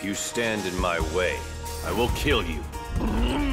If you stand in my way, I will kill you.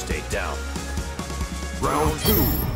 Stay down. Round two.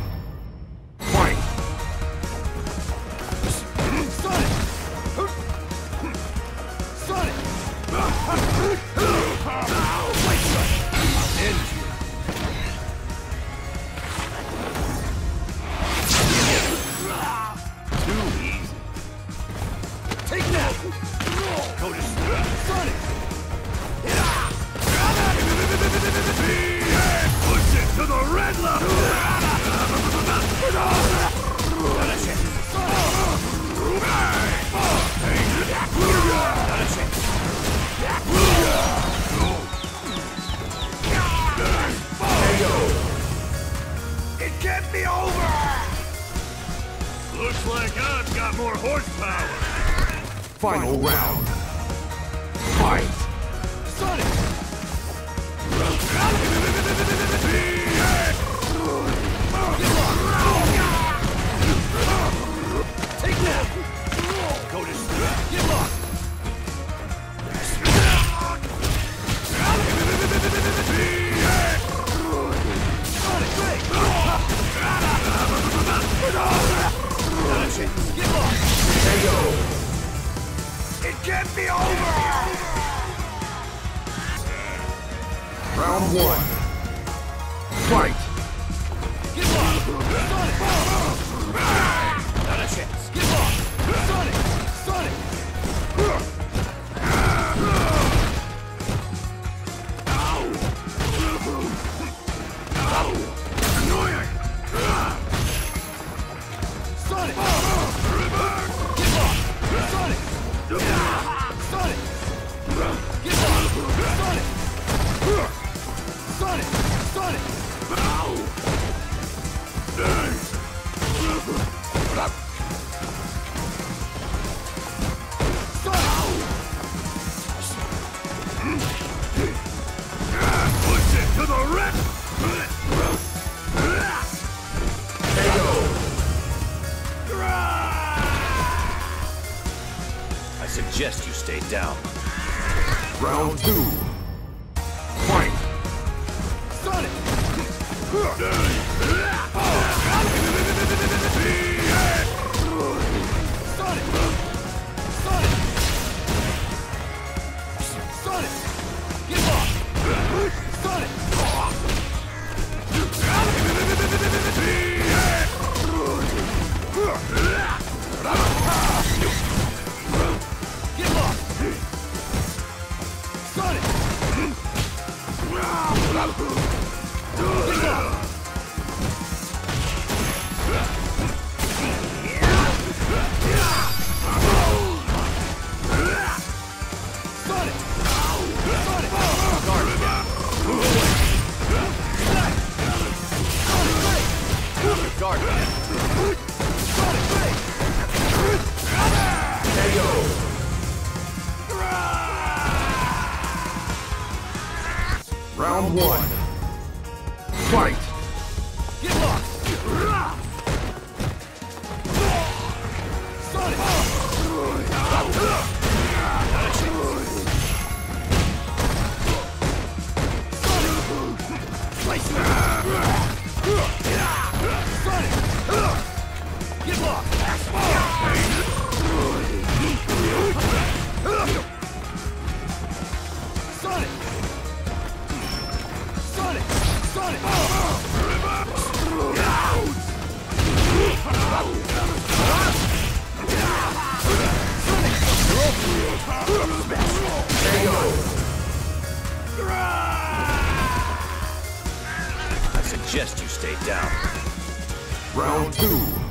Final round. Fight! Take can't be over! Round one. Fight! Not a chance. Get lost! Sonic! Sonic! Suggest you stay down. Round two. Fight! Sonic! Sonic! Sonic! Sonic! Get lost! Sonic! Get Fight! Get lost! Sonic! Sonic! Suggest you stay down. Round two.